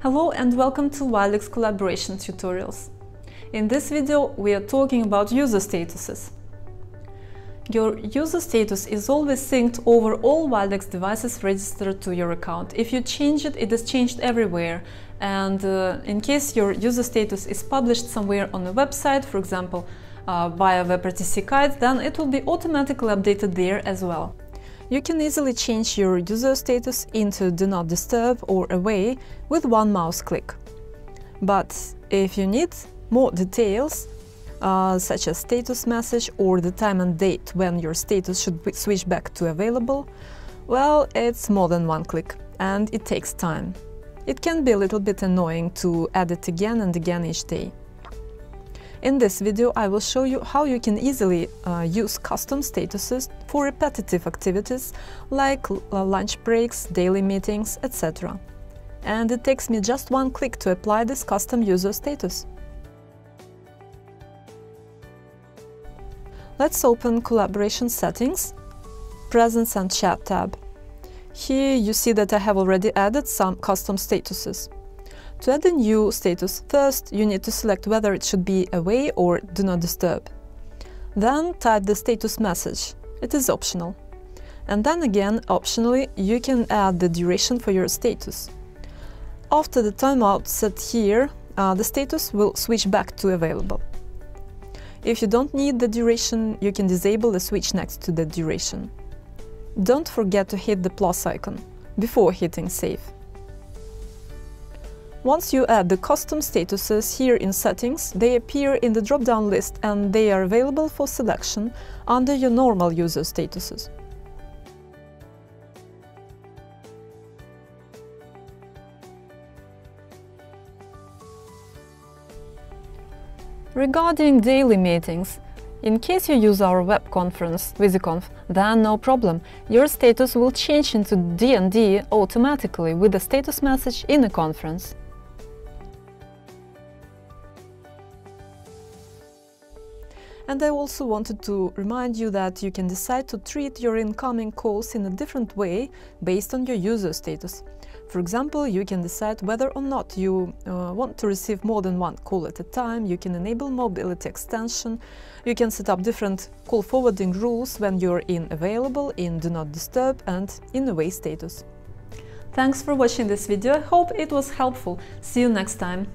Hello and welcome to Wildix collaboration tutorials. In this video we are talking about user statuses. Your user status is always synced over all Wildix devices registered to your account. If you change it, it is changed everywhere. And uh, in case your user status is published somewhere on a website, for example, uh, via WebRTC Kite, then it will be automatically updated there as well. You can easily change your user status into Do Not Disturb or Away with one mouse click. But if you need more details, uh, such as status message or the time and date when your status should switch back to available, well, it's more than one click and it takes time. It can be a little bit annoying to add it again and again each day. In this video I will show you how you can easily uh, use custom statuses for repetitive activities like uh, lunch breaks, daily meetings, etc. And it takes me just one click to apply this custom user status. Let's open Collaboration Settings, Presence and Chat tab. Here you see that I have already added some custom statuses. To add a new status, first you need to select whether it should be away or do not disturb. Then type the status message. It is optional. And then again, optionally, you can add the duration for your status. After the timeout set here, uh, the status will switch back to available. If you don't need the duration, you can disable the switch next to the duration. Don't forget to hit the plus icon before hitting save. Once you add the custom statuses here in Settings, they appear in the drop-down list and they are available for selection under your normal user statuses. Regarding daily meetings, in case you use our web conference, WizyConf, then no problem. Your status will change into DND automatically with the status message in the conference. And I also wanted to remind you that you can decide to treat your incoming calls in a different way based on your user status. For example, you can decide whether or not you uh, want to receive more than one call at a time, you can enable mobility extension, you can set up different call forwarding rules when you're in available, in do not disturb and in away status. Thanks for watching this video, I hope it was helpful. See you next time!